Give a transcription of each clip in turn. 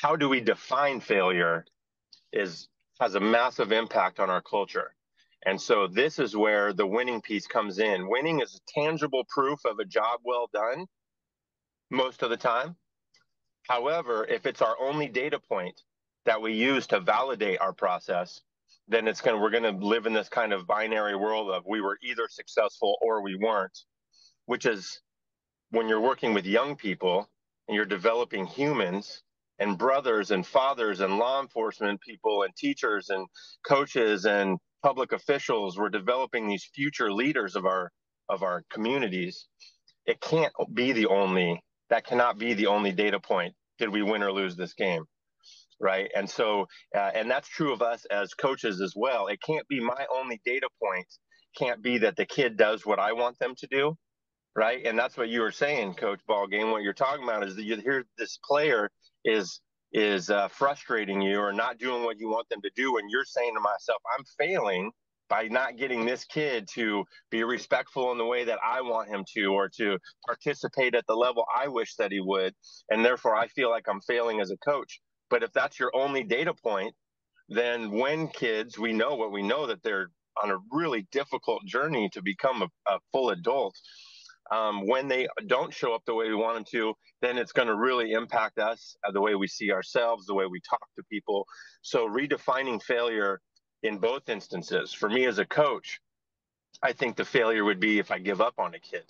how do we define failure is has a massive impact on our culture. And so this is where the winning piece comes in. Winning is a tangible proof of a job well done most of the time. However, if it's our only data point that we use to validate our process, then it's going we're going to live in this kind of binary world of we were either successful or we weren't, which is when you're working with young people and you're developing humans and brothers and fathers and law enforcement people and teachers and coaches and public officials we're developing these future leaders of our of our communities. It can't be the only that cannot be the only data point. Did we win or lose this game? Right? And so uh, and that's true of us as coaches as well. It can't be my only data point. Can't be that the kid does what i want them to do right and that's what you were saying coach Ballgame what you're talking about is that you hear this player is is uh, frustrating you or not doing what you want them to do and you're saying to myself i'm failing by not getting this kid to be respectful in the way that I want him to, or to participate at the level I wish that he would. And therefore, I feel like I'm failing as a coach. But if that's your only data point, then when kids, we know what we know that they're on a really difficult journey to become a, a full adult um, when they don't show up the way we want them to, then it's going to really impact us, uh, the way we see ourselves, the way we talk to people. So redefining failure in both instances, for me as a coach, I think the failure would be if I give up on a kid.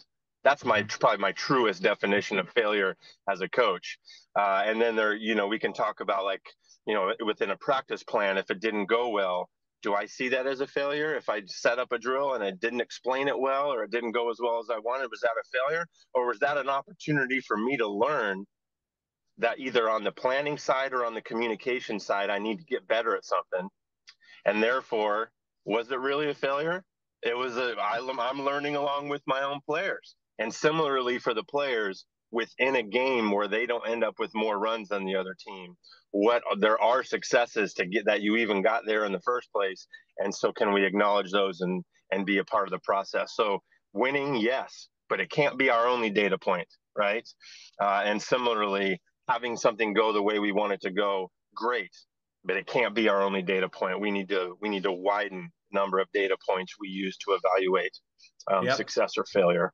That's my probably my truest definition of failure as a coach. Uh, and then there, you know, we can talk about like, you know, within a practice plan, if it didn't go well, do I see that as a failure? If I set up a drill and I didn't explain it well or it didn't go as well as I wanted, was that a failure? Or was that an opportunity for me to learn that either on the planning side or on the communication side, I need to get better at something? And therefore, was it really a failure? It was a, I, I'm learning along with my own players. And similarly for the players, within a game where they don't end up with more runs than the other team what there are successes to get that you even got there in the first place. And so can we acknowledge those and and be a part of the process? So winning yes but it can't be our only data point right? Uh, and similarly having something go the way we want it to go great but it can't be our only data point. We need to we need to widen number of data points we use to evaluate um, yep. success or failure